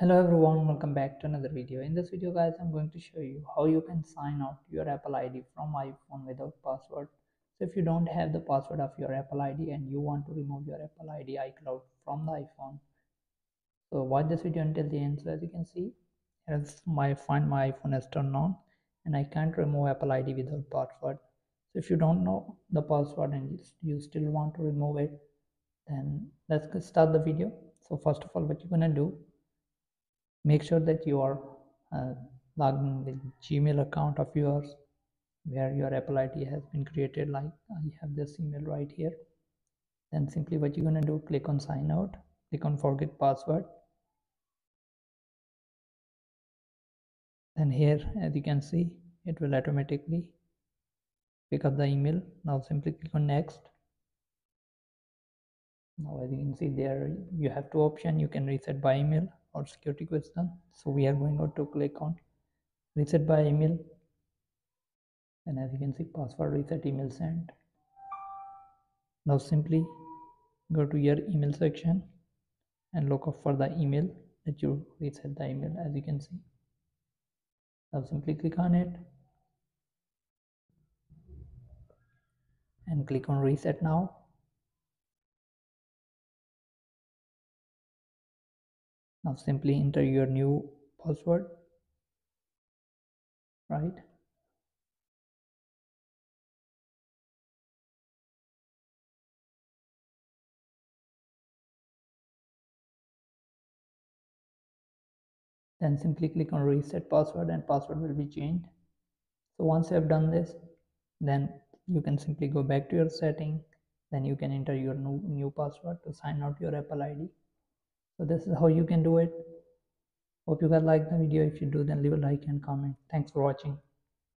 hello everyone welcome back to another video. In this video guys i'm going to show you how you can sign out your apple id from iphone without password. So if you don't have the password of your apple id and you want to remove your apple id icloud from the iphone so watch this video until the end so as you can see as my find my iphone is turned on and i can't remove apple id without password. So if you don't know the password and you still want to remove it then let's start the video. So first of all what you're gonna do make sure that you are uh, logged in with gmail account of yours where your apple id has been created like i have this email right here. Then simply what you're going to do click on sign out click on forget password. And here as you can see it will automatically pick up the email. Now simply click on next. Now as you can see there you have two options. You can reset by email or security question. So we are going out to click on reset by email. And as you can see password reset email sent. Now simply go to your email section and look up for the email that you reset the email as you can see. Now simply click on it and click on reset now now simply enter your new password right? Then simply click on reset password and password will be changed. So once you have done this then you can simply go back to your setting. Then you can enter your new, new password to sign out your apple id so this is how you can do it. Hope you guys like the video. If you do then leave a like and comment. Thanks for watching